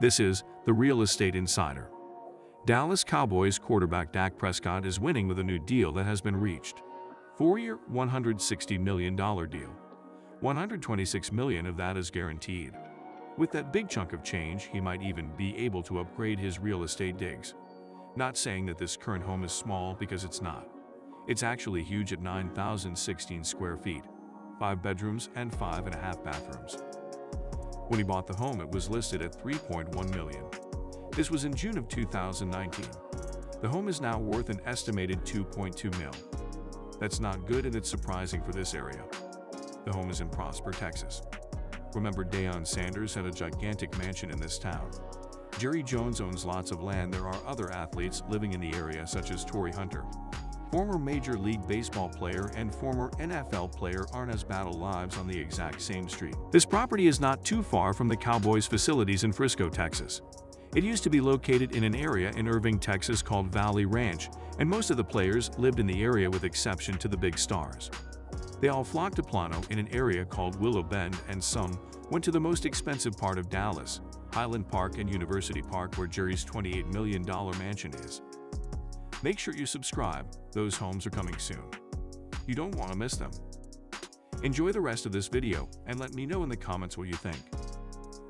This is The Real Estate Insider. Dallas Cowboys quarterback Dak Prescott is winning with a new deal that has been reached. Four-year, $160 million deal. 126 million of that is guaranteed. With that big chunk of change, he might even be able to upgrade his real estate digs. Not saying that this current home is small because it's not. It's actually huge at 9,016 square feet, five bedrooms and five and a half bathrooms. When he bought the home, it was listed at 3.1 million. This was in June of 2019. The home is now worth an estimated 2.2 mil. That's not good and it's surprising for this area. The home is in Prosper, Texas. Remember Deion Sanders had a gigantic mansion in this town. Jerry Jones owns lots of land. There are other athletes living in the area such as Torii Hunter. Former Major League Baseball player and former NFL player Arnaz Battle lives on the exact same street. This property is not too far from the Cowboys facilities in Frisco, Texas. It used to be located in an area in Irving, Texas called Valley Ranch, and most of the players lived in the area with exception to the big stars. They all flocked to Plano in an area called Willow Bend and some went to the most expensive part of Dallas, Highland Park and University Park where Jerry's $28 million mansion is. Make sure you subscribe, those homes are coming soon. You don't want to miss them. Enjoy the rest of this video and let me know in the comments what you think.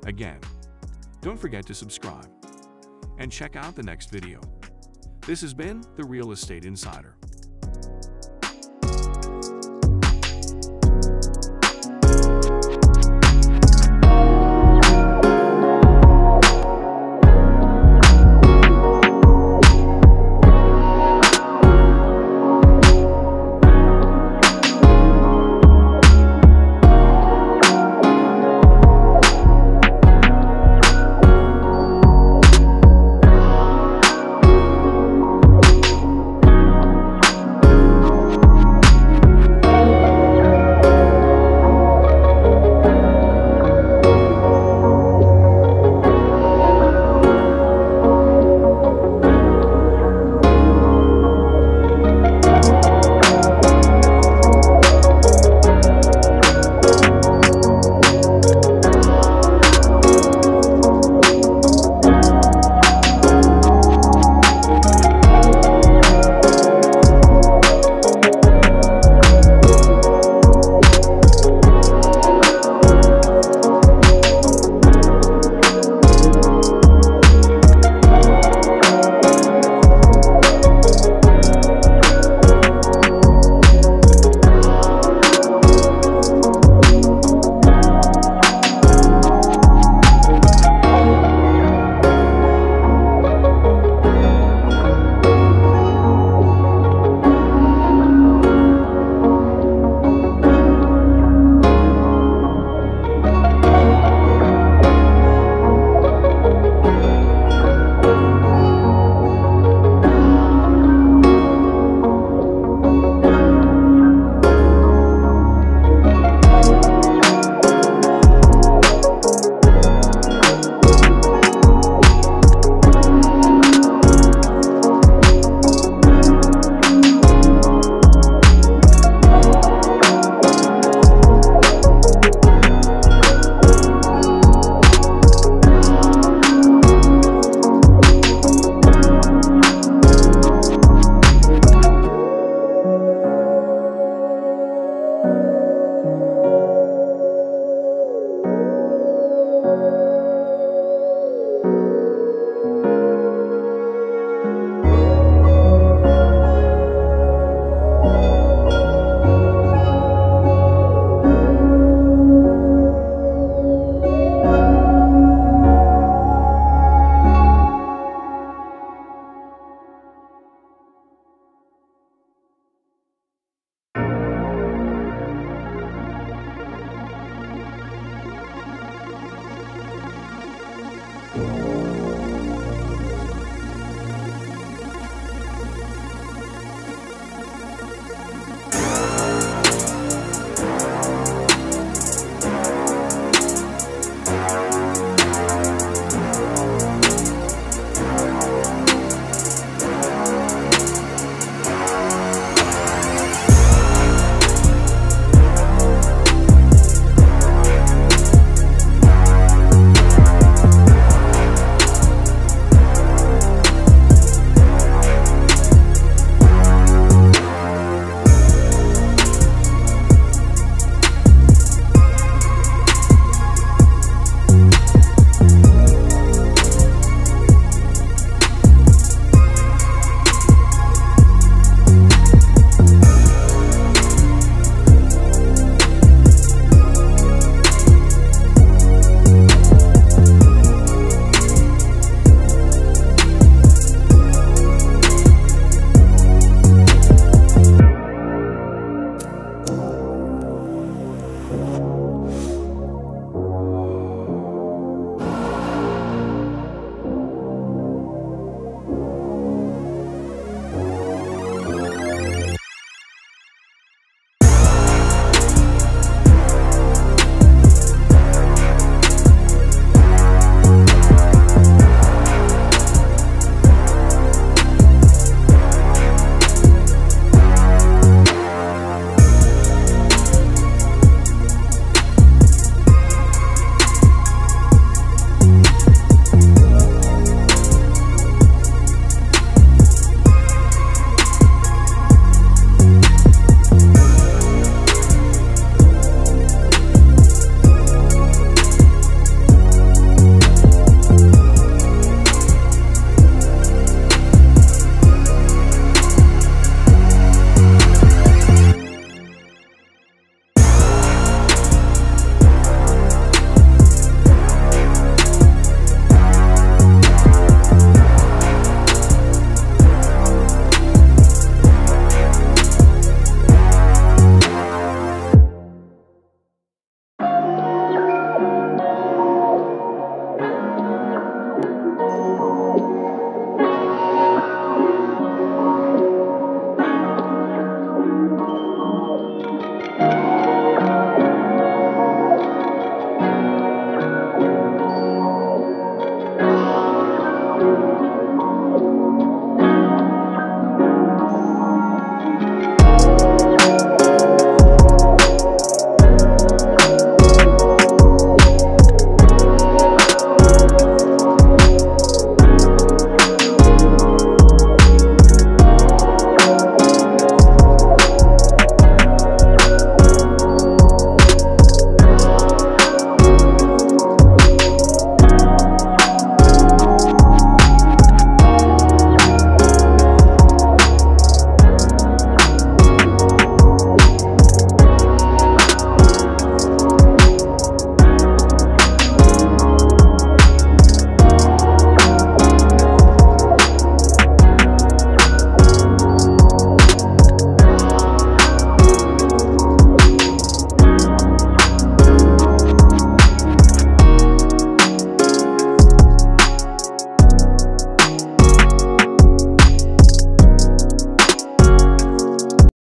Again, don't forget to subscribe and check out the next video. This has been The Real Estate Insider.